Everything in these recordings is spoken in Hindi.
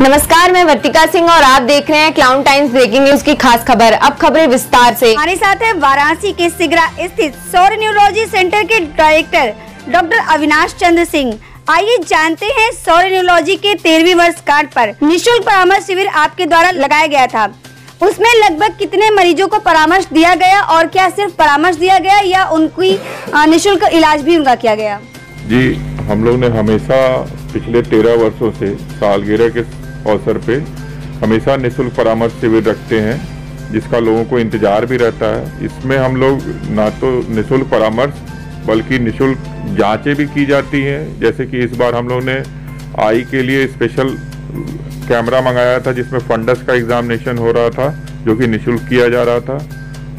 नमस्कार मैं वर्तिका सिंह और आप देख रहे हैं क्लाउन टाइम्स ब्रेकिंग न्यूज़ की खास खबर। अब खबरें विस्तार से। हमारे साथ है वाराणसी के सिगरा स्थित सौर न्यूरोलॉजी सेंटर के डायरेक्टर डॉक्टर अविनाश चंद्र सिंह। आइए जानते हैं सौर न्यूरोलॉजी के तेरहवीं वर्ष कार्ड पर निशुल्क परामर्श शिविर आपके द्वारा लगाया गया था। उसमें लगभग कितने मरीजों को परामर्श दिया गया और क्या सिर्फ़ परामर्श दिया गया या उनकी निशुल्क इलाज भी उनका किया गया? जी हम लोग ने हमेशा पिछले तेरह वर्षों से सालगिरह के अवसर पे हमेशा निशुल्क परामर्श शिविर रखते हैं, जिसका लोगों को इंतज़ार भी रहता है। इसमें हम लोग ना तो निशुल्क परामर्श, बल्कि निशुल्क जांचें भी की जाती हैं। जैसे कि इस बार हम लोग ने आई के लिए स्पेशल कैमरा मंगाया था, जिसमें फंडस का एग्जामिनेशन हो रहा था, जो कि निशुल्क किया जा रहा था।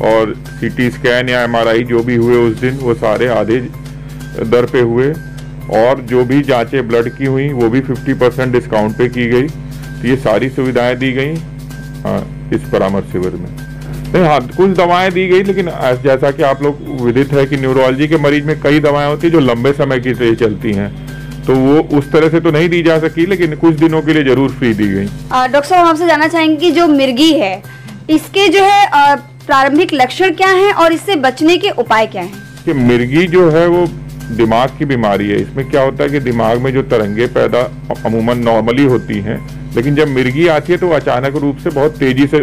और सीटी स्कैन या एमआरआई जो भी हुए उस दिन, वो सारे आधे दर पे हुए। और जो भी जांचें ब्लड की हुई, वो भी 50 परसेंट डिस्काउंट पे की गई। तो ये सारी सुविधाएँ दी गई हाँ, इस परामर्श शिविर में। नहीं हाँ कुछ दवाएँ दी गई लेकिन जैसा कि आप लोग विदित है कि न्यूरोलॉजी के मरीज़ में कई दवाएँ होती है जो लंबे समय की से चलती हैं। तो वो उस तरह से तो नहीं दी जा सकी लेकिन कुछ दिनों के लिए ज़रूर फ्री दी गई। डॉक्टर साहब हम आपसे जानना चाहेंगे कि जो मिर्गी है इसके जो है प्रारंभिक लक्षण क्या हैं और इससे बचने के उपाय क्या हैं? कि मिर्गी जो है वो दिमाग की बीमारी है। इसमें क्या होता है कि दिमाग में जो तरंगे पैदा अमूमन नॉर्मली होती हैं लेकिन जब मिर्गी आती है तो अचानक रूप से बहुत तेज़ी से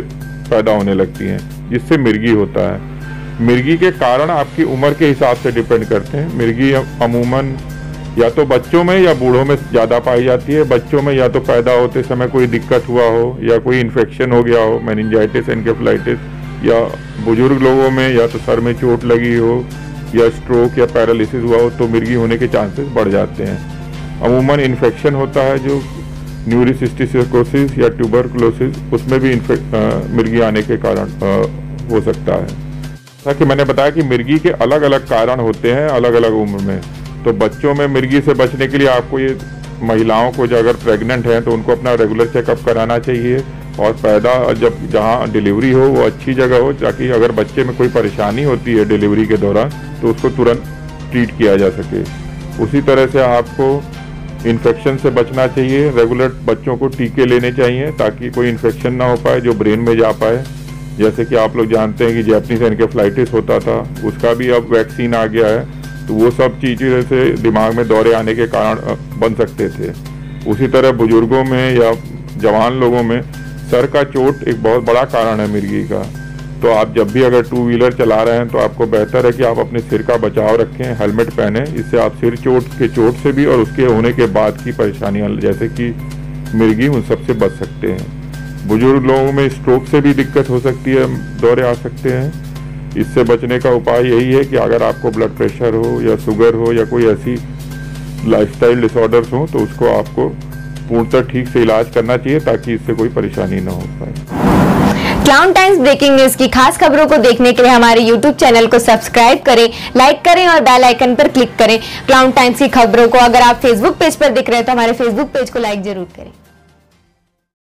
पैदा होने लगती हैं, जिससे मिर्गी होता है। मिर्गी के कारण आपकी उम्र के हिसाब से डिपेंड करते हैं। मिर्गी अमूमन या तो बच्चों में या बूढ़ों में ज़्यादा पाई जाती है। बच्चों में या तो पैदा होते समय कोई दिक्कत हुआ हो या कोई इन्फेक्शन हो गया हो मैनजाइटिस एनकेफ्लाइटिस या बुज़ुर्ग लोगों में या तो सर में चोट लगी हो या स्ट्रोक या पैरालिसिस हुआ हो तो मिर्गी होने के चांसेस बढ़ जाते हैं। अमूमन इन्फेक्शन होता है जो न्यूरिसिस्टिसिस या ट्यूबरकुलोसिस उसमें भी मिर्गी आने के कारण अ, हो सकता है। जैसा कि मैंने बताया कि मिर्गी के अलग अलग कारण होते हैं अलग अलग उम्र में। तो बच्चों में मिर्गी से बचने के लिए आपको ये महिलाओं को जो अगर प्रेग्नेंट हैं तो उनको अपना रेगुलर चेकअप कराना चाहिए। और पैदा जब जहाँ डिलीवरी हो वो अच्छी जगह हो ताकि अगर बच्चे में कोई परेशानी होती है डिलीवरी के दौरान तो उसको तुरंत ट्रीट किया जा सके। उसी तरह से आपको इन्फेक्शन से बचना चाहिए रेगुलर बच्चों को टीके लेने चाहिए ताकि कोई इन्फेक्शन ना हो पाए, जो ब्रेन में जा पाए। जैसे कि आप लोग जानते हैं कि जैपनीज एनकेफ्लाइटिस होता था, उसका भी अब वैक्सीन आ गया है तो वो सब चीज़ें से दिमाग में दौरे आने के कारण बन सकते थे। उसी तरह बुज़ुर्गों में या जवान लोगों में सर का चोट एक बहुत बड़ा कारण है मिर्गी का। तो आप जब भी अगर टू व्हीलर चला रहे हैं तो आपको बेहतर है कि आप अपने सिर का बचाव रखें हेलमेट पहने। इससे आप सिर चोट के चोट से भी और उसके होने के बाद की परेशानियाँ, जैसे कि मिर्गी, उन सबसे बच सकते हैं। बुज़ुर्ग लोगों में स्ट्रोक से भी दिक्कत हो सकती है, दौरे आ सकते हैं। इससे बचने का उपाय यही है कि अगर आपको ब्लड प्रेशर हो या शुगर हो या कोई ऐसी लाइफस्टाइल डिसऑर्डर्स हो तो उसको आपको पूर्णतः ठीक से इलाज करना चाहिए, ताकि इससे कोई परेशानी ना हो क्लाउन टाइम्स ब्रेकिंग न्यूज़ की खास खबरों को देखने के लिए हमारे यूट्यूब चैनल को सब्सक्राइब करें लाइक करें और बेल आइकन पर क्लिक करें। क्लाउन टाइम्स की खबरों को अगर आप फेसबुक पेज पर देख रहे हैं तो हमारे फेसबुक पेज को लाइक ज़रूर करें।